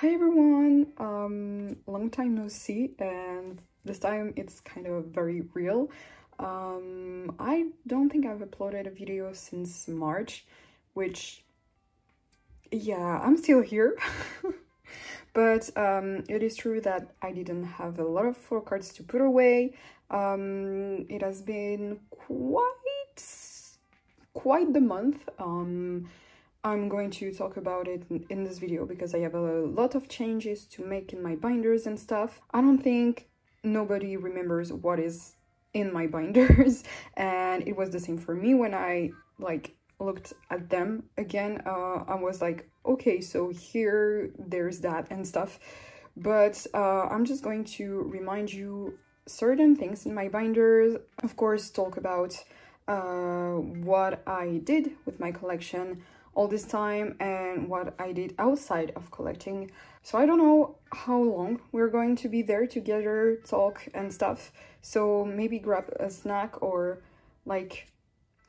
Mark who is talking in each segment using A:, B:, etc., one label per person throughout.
A: Hi everyone, um, long time no see and this time it's kind of very real. Um, I don't think I've uploaded a video since March, which, yeah, I'm still here. but um, it is true that I didn't have a lot of photo cards to put away. Um, it has been quite, quite the month. Um, I'm going to talk about it in this video because I have a lot of changes to make in my binders and stuff. I don't think nobody remembers what is in my binders and it was the same for me when I like looked at them again. Uh, I was like, okay, so here there's that and stuff. But uh, I'm just going to remind you certain things in my binders. Of course, talk about uh, what I did with my collection, all this time and what I did outside of collecting. So I don't know how long we're going to be there together, talk and stuff. So maybe grab a snack or like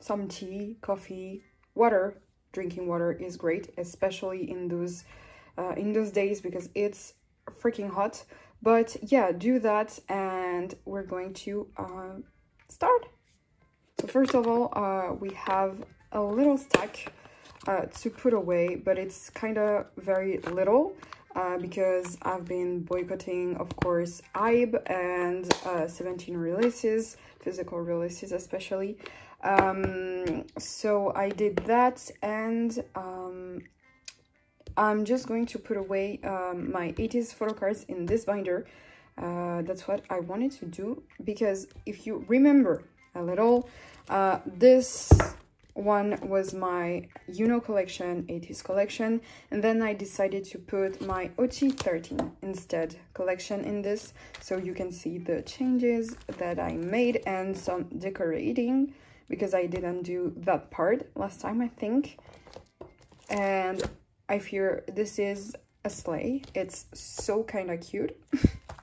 A: some tea, coffee, water. Drinking water is great, especially in those uh, in those days because it's freaking hot. But yeah, do that and we're going to uh, start. So first of all, uh, we have a little stack uh, to put away, but it's kind of very little uh, because I've been boycotting, of course, HYBE and uh, 17 releases, physical releases especially. Um, so I did that and um, I'm just going to put away um, my ATEEZ photo cards in this binder. Uh, that's what I wanted to do because if you remember a little, uh, this one was my Yunho collection, ATEEZ collection, and then I decided to put my OT13 instead collection in this, so you can see the changes that I made and some decorating, because I didn't do that part last time, I think. And I fear this is a sleigh. It's so kind of cute.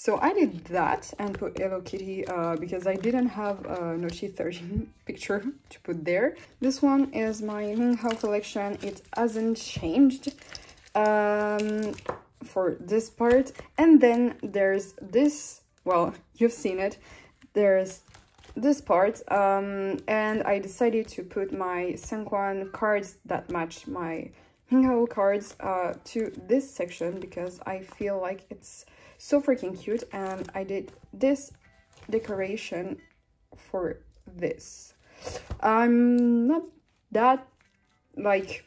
A: So I did that and put Hello Kitty uh, because I didn't have a Nochi 13 picture to put there. This one is my Minghao collection. It hasn't changed um, for this part. And then there's this, well, you've seen it. There's this part um, and I decided to put my Seungkwan cards that match my Minghao cards uh, to this section because I feel like it's so freaking cute and I did this decoration for this. I'm not that like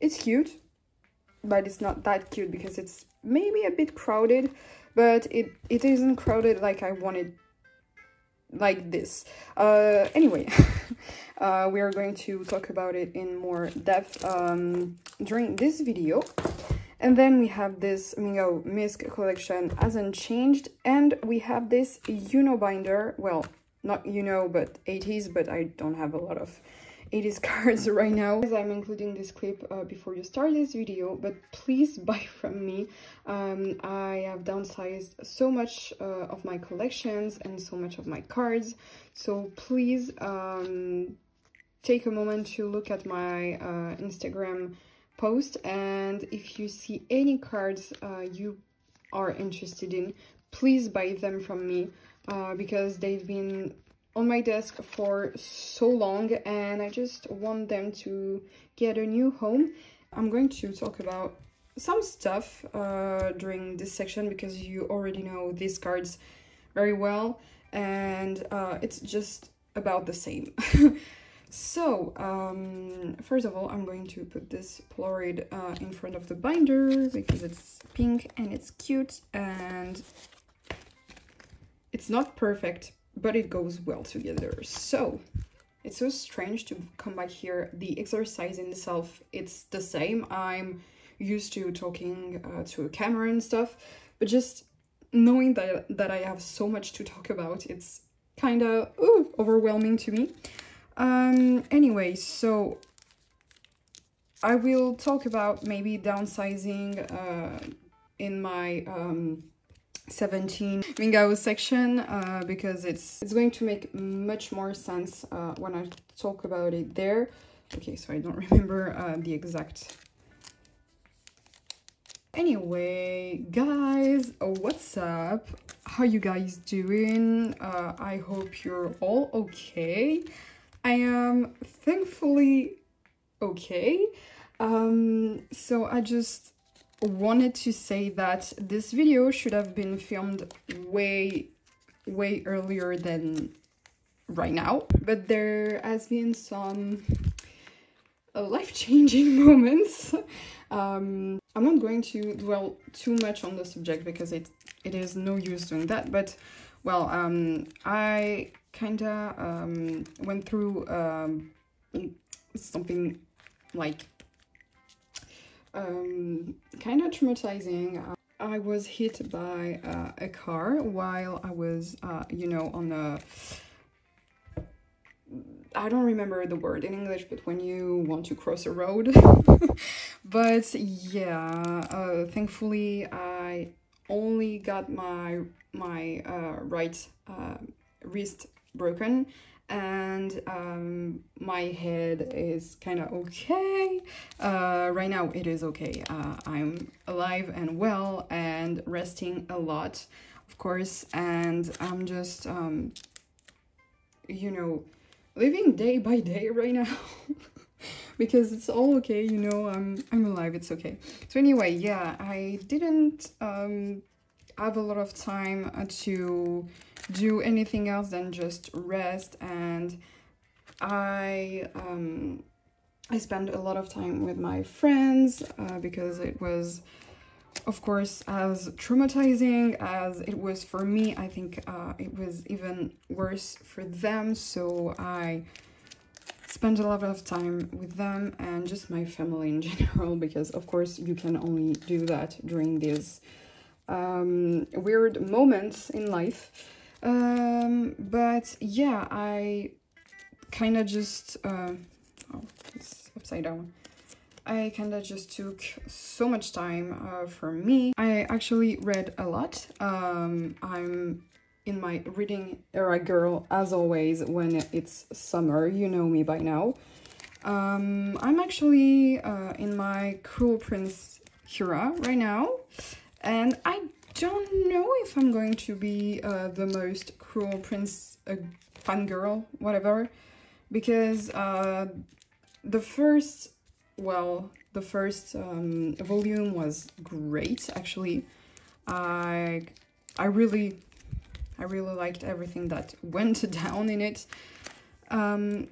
A: it's cute but it's not that cute because it's maybe a bit crowded but it it isn't crowded like I wanted like this uh anyway uh we are going to talk about it in more depth um during this video and then we have this Minghao Misk collection as unchanged. And we have this Yunho binder. Well, not Yunho, but ATEEZ, but I don't have a lot of ATEEZ cards right now. I'm including this clip uh, before you start this video, but please buy from me. Um, I have downsized so much uh, of my collections and so much of my cards. So please um, take a moment to look at my uh, Instagram post and if you see any cards uh, you are interested in please buy them from me uh, because they've been on my desk for so long and I just want them to get a new home. I'm going to talk about some stuff uh, during this section because you already know these cards very well and uh, it's just about the same. So, um, first of all, I'm going to put this Polaroid uh, in front of the binder because it's pink and it's cute and it's not perfect, but it goes well together. So, it's so strange to come back here. The exercise in itself, it's the same. I'm used to talking uh, to a camera and stuff, but just knowing that, that I have so much to talk about, it's kind of overwhelming to me. Um, anyway, so I will talk about maybe downsizing uh, in my um, 17 Minghao section uh, because it's it's going to make much more sense uh, when I talk about it there. Okay, so I don't remember uh, the exact Anyway, guys, what's up? How you guys doing? Uh, I hope you're all okay. I am thankfully okay. Um, so I just wanted to say that this video should have been filmed way, way earlier than right now. But there has been some life-changing moments. Um, I'm not going to dwell too much on the subject because it it is no use doing that. But well, um, I kinda um, went through um, something like um, kind of traumatizing. I was hit by uh, a car while I was, uh, you know, on the... I don't remember the word in English, but when you want to cross a road. but yeah, uh, thankfully I only got my my uh, right uh, wrist broken and um, my head is kind of okay. Uh, right now it is okay. Uh, I'm alive and well and resting a lot, of course, and I'm just, um, you know, living day by day right now because it's all okay you know i'm i'm alive it's okay so anyway yeah i didn't um have a lot of time to do anything else than just rest and i um i spent a lot of time with my friends uh, because it was of course, as traumatizing as it was for me, I think uh, it was even worse for them. So I spent a lot of time with them and just my family in general, because of course you can only do that during these um, weird moments in life. Um, but yeah, I kind of just, uh, oh, it's upside down. I kind of just took so much time uh, for me. I actually read a lot. Um, I'm in my reading era girl as always when it's summer, you know me by now. Um, I'm actually uh, in my Cruel Prince era right now and I don't know if I'm going to be uh, the most Cruel Prince uh, fangirl, whatever, because uh, the first well, the first um, volume was great, actually. I, I really, I really liked everything that went down in it. Um,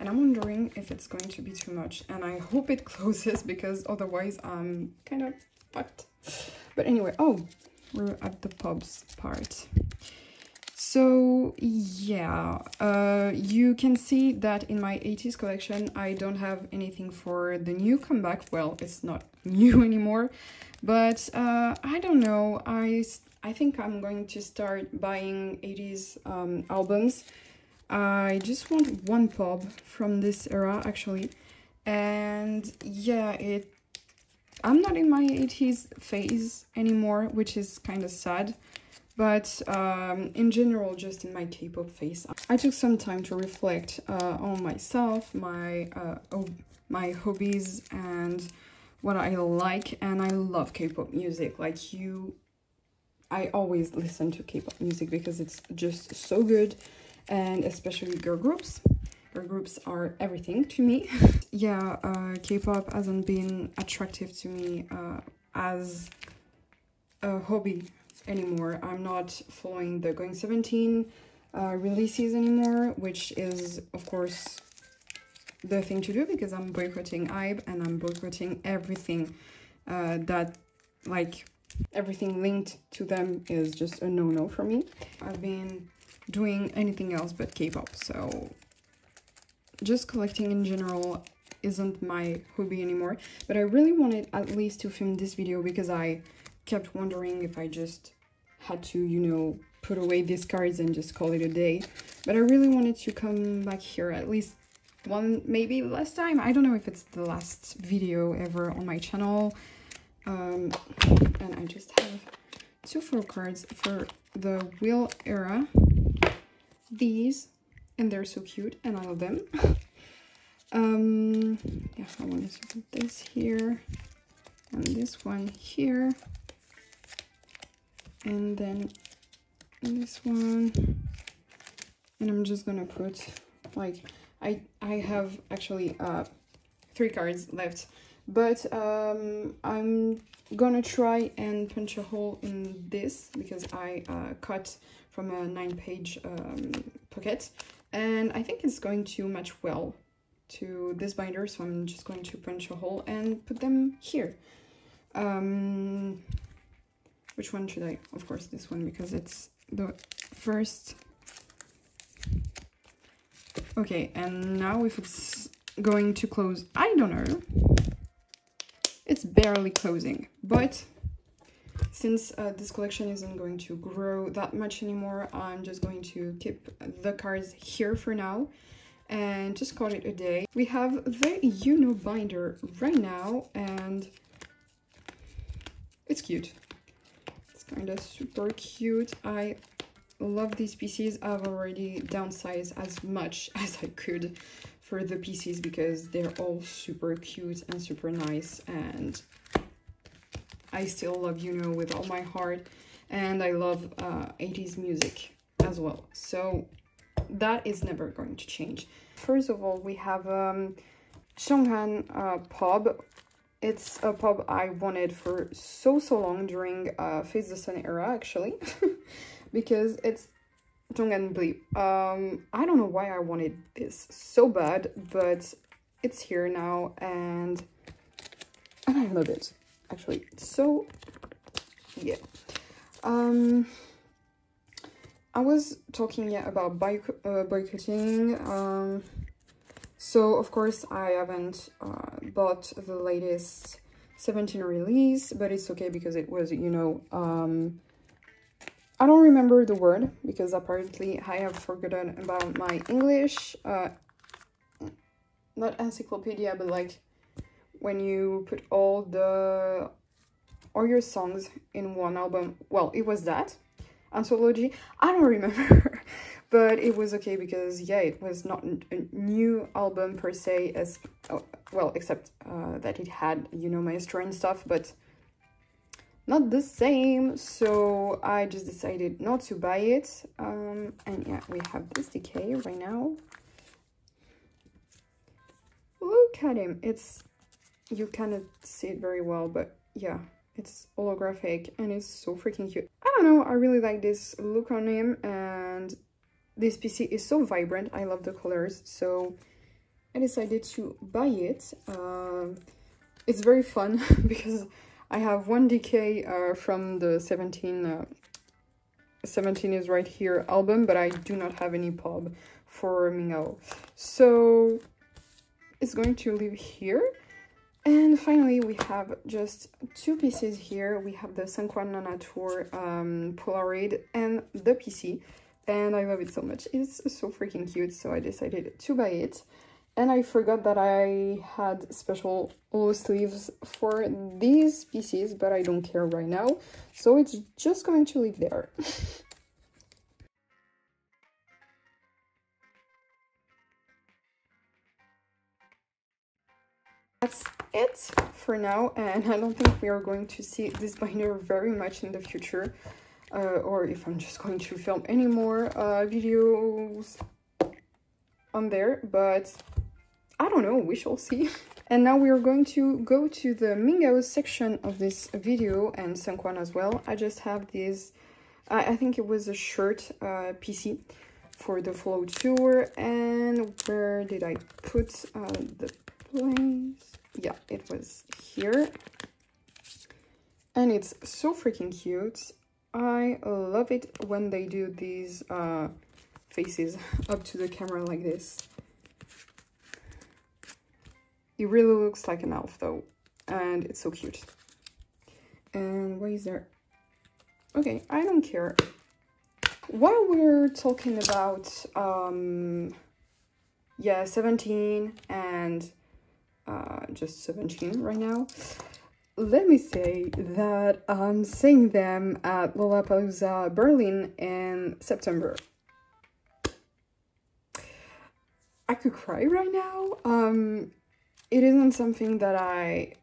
A: and I'm wondering if it's going to be too much. And I hope it closes because otherwise I'm kind of fucked. But anyway, oh, we're at the pubs part. So yeah, uh, you can see that in my ATEEZ collection, I don't have anything for the new comeback. Well, it's not new anymore, but uh, I don't know. I, I think I'm going to start buying ATEEZ um, albums. I just want one pub from this era, actually. And yeah, it. I'm not in my ATEEZ phase anymore, which is kind of sad but um, in general, just in my K-pop phase, I took some time to reflect uh, on myself, my uh, my hobbies, and what I like. And I love K-pop music. Like you, I always listen to K-pop music because it's just so good, and especially girl groups. Groups are everything to me. yeah, uh, K-pop hasn't been attractive to me uh, as a hobby anymore. I'm not following the Going 17 uh, releases anymore, which is, of course, the thing to do because I'm boycotting HYBE and I'm boycotting everything uh, that, like, everything linked to them is just a no-no for me. I've been doing anything else but K-pop, so just collecting in general isn't my hobby anymore. But I really wanted at least to film this video because I kept wondering if I just had to, you know, put away these cards and just call it a day. But I really wanted to come back here at least one, maybe last time. I don't know if it's the last video ever on my channel. Um, and I just have two full cards for the wheel era. These, and they're so cute, and I love them. um, yeah, I wanted to put this here. and this one here and then this one and I'm just gonna put like I I have actually uh three cards left but um I'm gonna try and punch a hole in this because I uh, cut from a nine page um, pocket and I think it's going to match well to this binder so I'm just going to punch a hole and put them here. Um, which one should I? Of course this one because it's the first. Okay and now if it's going to close I don't know. It's barely closing but since uh, this collection isn't going to grow that much anymore I'm just going to keep the cards here for now and just call it a day. We have the Yunho binder right now and it's cute. It's kind of super cute. I love these pieces. I've already downsized as much as I could for the pieces because they're all super cute and super nice and I still love Yunho with all my heart and I love uh, ATEEZ music as well. So that is never going to change. First of all we have um Jeonghan uh, pub. It's a pub I wanted for so so long during uh, Face the Sun era actually because it's Jeonghan Bleep. Um, I don't know why I wanted this so bad, but it's here now and I love it actually. So yeah. Um, I was talking yeah about boyc uh, boycotting. Um, so of course I haven't uh, bought the latest 17 release, but it's okay because it was, you know, um, I don't remember the word because apparently I have forgotten about my English, uh, not encyclopedia, but like when you put all the, all your songs in one album. Well, it was that anthology. I don't remember, but it was okay because yeah, it was not a new album per se as, oh, well, except uh, that it had, you know, Maestro and stuff, but not the same so i just decided not to buy it um and yeah we have this DK right now look at him it's you cannot see it very well but yeah it's holographic and it's so freaking cute i don't know i really like this look on him and this pc is so vibrant i love the colors so i decided to buy it um it's very fun because I have one DK uh, from the 17, uh, 17 is right here album, but I do not have any pub for Minghao. So it's going to live here. And finally, we have just two pieces here. We have the Seungkwan Nana Tour um, Polaroid and the PC. And I love it so much. It's so freaking cute, so I decided to buy it and I forgot that I had special sleeves for these pieces, but I don't care right now, so it's just going to live there. That's it for now, and I don't think we are going to see this binder very much in the future, uh, or if I'm just going to film any more uh, videos on there, but I don't know, we shall see. And now we are going to go to the Minghao section of this video and Seungkwan as well. I just have this, I, I think it was a shirt uh, PC for the Follow Tour. And where did I put uh, the place? Yeah, it was here. And it's so freaking cute. I love it when they do these uh, faces up to the camera like this. He really looks like an elf though, and it's so cute. And what is there? Okay, I don't care. While we're talking about, um, yeah, 17 and uh, just 17 right now, let me say that I'm seeing them at Lollapalooza Berlin in September. I could cry right now. Um, it isn't something that I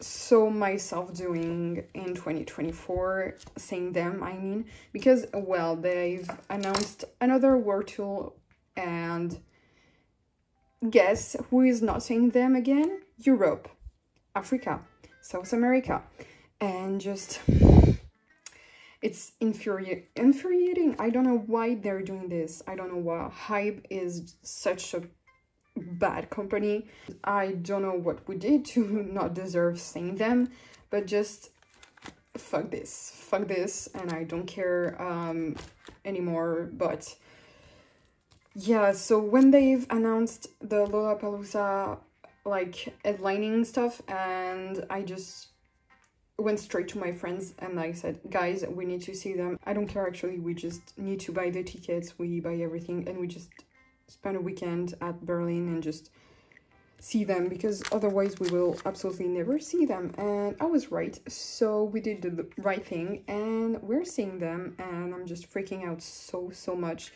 A: saw myself doing in 2024 seeing them i mean because well they've announced another world tour and guess who is not seeing them again? Europe africa south america. And just it's infuri- infuriating. I don't know why they're doing this. I don't know why. HYBE is such a bad company. I don't know what we did to not deserve seeing them, but just fuck this, fuck this, and I don't care um, anymore. But yeah, so when they've announced the Lollapalooza like headlining stuff, and I just went straight to my friends and I said, guys, we need to see them. I don't care actually, we just need to buy the tickets, we buy everything, and we just spend a weekend at Berlin and just see them because otherwise we will absolutely never see them and I was right so we did the right thing and we're seeing them and I'm just freaking out so so much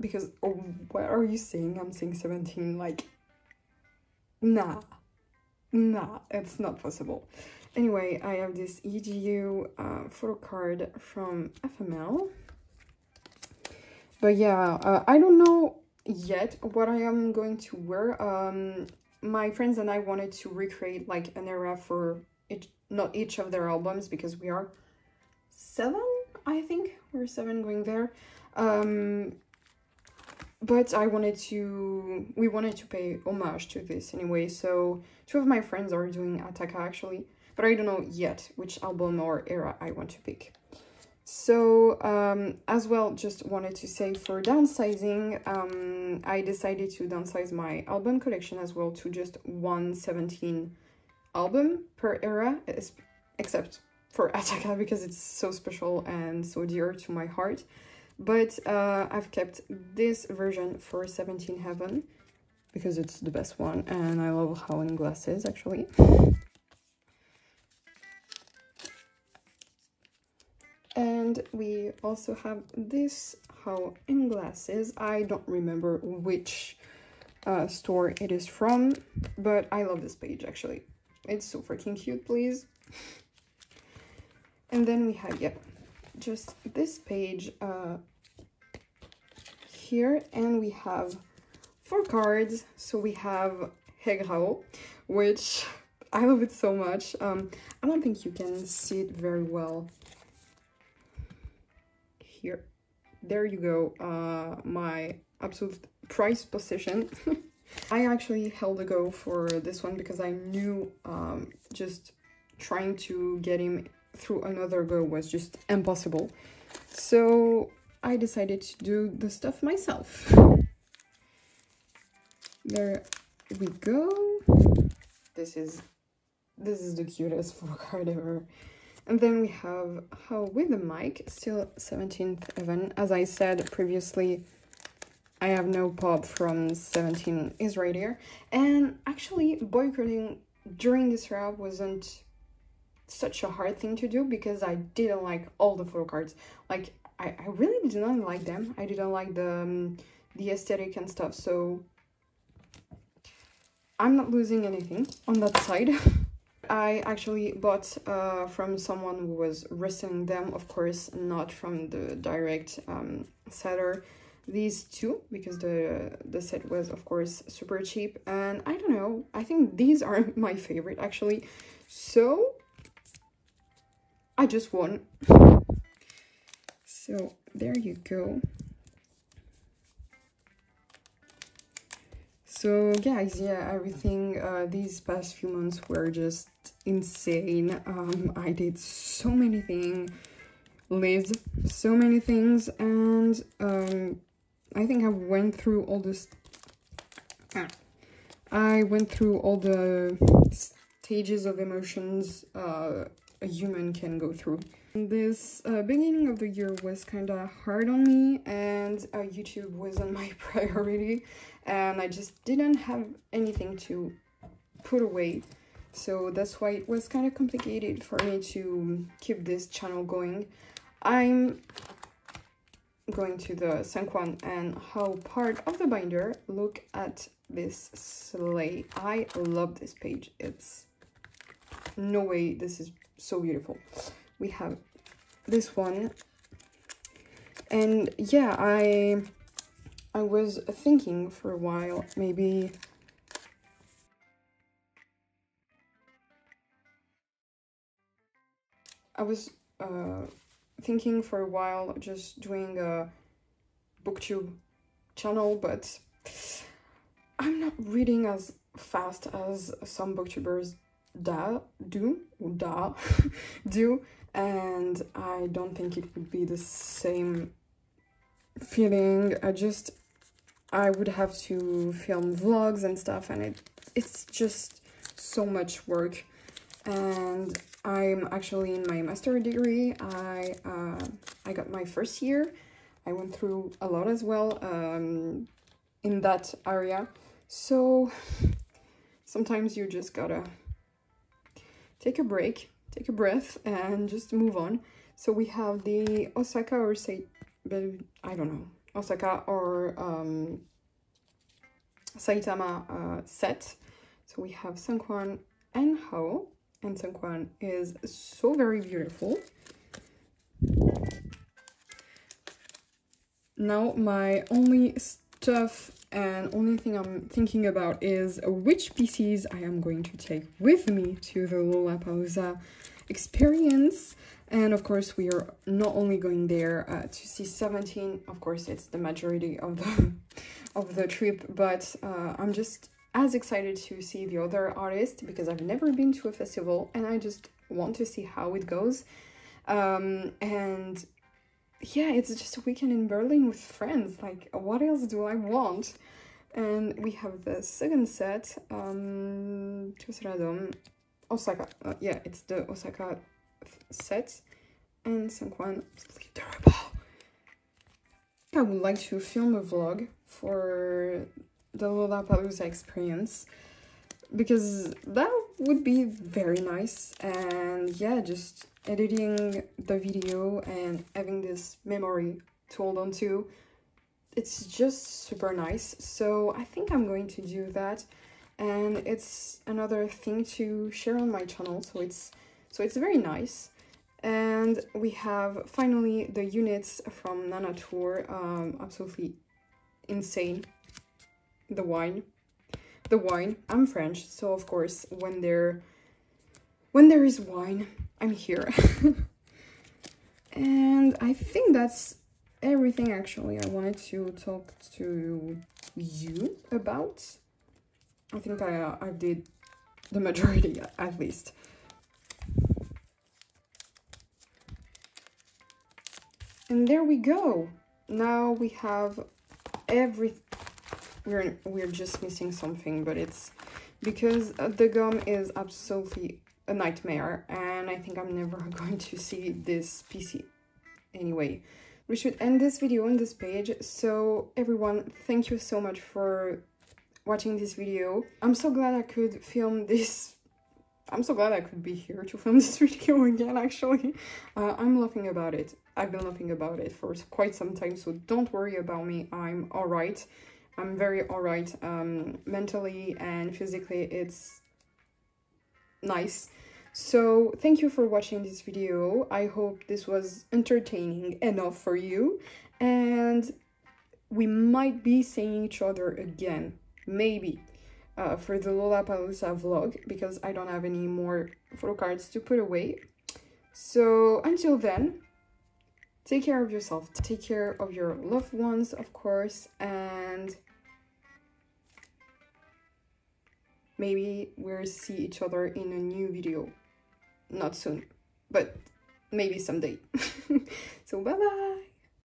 A: because oh what are you saying I'm saying 17 like nah nah it's not possible anyway I have this EGU uh, photo card from FML but yeah uh, I don't know yet what I am going to wear. Um, my friends and I wanted to recreate like an era for each, not each of their albums because we are seven, I think. We're seven going there. Um, but I wanted to, we wanted to pay homage to this anyway. So two of my friends are doing Attacca actually, but I don't know yet which album or era I want to pick. So um, as well, just wanted to say for downsizing, um, I decided to downsize my album collection as well to just 117 album per era, except for Attacca because it's so special and so dear to my heart. But uh, I've kept this version for 17 Heaven because it's the best one and I love Hao in glasses actually. and we also have this Hao in glasses i don't remember which uh, store it is from but i love this page actually. It's so freaking cute please. And then we have yeah just this page uh, here and we have four cards. So we have Hegrao which I love it so much. Um, I don't think you can see it very well. Here there you go uh my absolute price position. I actually held a go for this one because i knew um just trying to get him through another go was just impossible so i decided to do the stuff myself there we go this is this is the cutest photo card ever and then we have Hao with the mic, still 17th Heaven. As I said previously, I have no pop from 17 is right here. And actually, boycotting during this round wasn't such a hard thing to do because I didn't like all the photo cards. Like, I, I really did not like them. I didn't like the, um, the aesthetic and stuff, so I'm not losing anything on that side. I actually bought uh, from someone who was reselling them, of course, not from the direct um, seller. These two, because the, the set was, of course, super cheap. And I don't know, I think these are my favorite, actually. So, I just won. So, there you go. So guys, yeah, everything uh, these past few months were just insane. Um, I did so many things, lived so many things, and um, I think I went through all this. I went through all the stages of emotions uh, a human can go through. This uh, beginning of the year was kind of hard on me and uh, YouTube wasn't my priority and I just didn't have anything to put away so that's why it was kind of complicated for me to keep this channel going. I'm going to the Seungkwan and Hao part of the binder look at this sleigh. I love this page. It's no way this is so beautiful. We have this one. And yeah, I I was thinking for a while, maybe I was uh, thinking for a while just doing a booktube channel, but I'm not reading as fast as some booktubers da do da do and I don't think it would be the same feeling. I just I would have to film vlogs and stuff and it it's just so much work and I'm actually in my master degree. I uh, I got my first year. I went through a lot as well um, in that area. So sometimes you just gotta take a break, take a breath, and just move on. So we have the Osaka or say, I don't know, Osaka or um, Saitama uh, set. So we have Seungkwan and Hao, and Seungkwan is so very beautiful. Now my only stuff and only thing I'm thinking about is which pieces I am going to take with me to the Lollapalooza experience. And of course, we are not only going there uh, to see 17, of course, it's the majority of the of the trip, but uh, I'm just as excited to see the other artists because I've never been to a festival and I just want to see how it goes. Um, and yeah, it's just a weekend in Berlin with friends. Like, what else do I want? And we have the second set, um, Osaka. Uh, yeah, it's the Osaka set. And Seungkwan, adorable. I would like to film a vlog for the Lollapalooza experience because that would be very nice and yeah just editing the video and having this memory to hold on to. It's just super nice. So i think i'm going to do that. And it's another thing to share on my channel. So it's so it's very nice. And we have finally the units from nana tour. Um absolutely insane. The wine. The wine. I'm french so of course when there when there is wine i'm here. And i think that's everything actually i wanted to talk to you about. I think i uh, i did the majority at least. And there we go. Now we have every we're we're just missing something but it's because the gum is absolutely a nightmare and I think I'm never going to see this PC anyway. We should end this video on this page. So everyone, thank you so much for watching this video. I'm so glad I could film this. I'm so glad I could be here to film this video again, actually. Uh, I'm laughing about it. I've been laughing about it for quite some time, so don't worry about me. I'm alright. I'm very alright um, mentally and physically it's nice. So thank you for watching this video. I hope this was entertaining enough for you and we might be seeing each other again, maybe, uh, for the Lollapalooza vlog because I don't have any more photo cards to put away. So until then, take care of yourself, take care of your loved ones, of course, and maybe we'll see each other in a new video. Not soon, but maybe someday. so bye bye!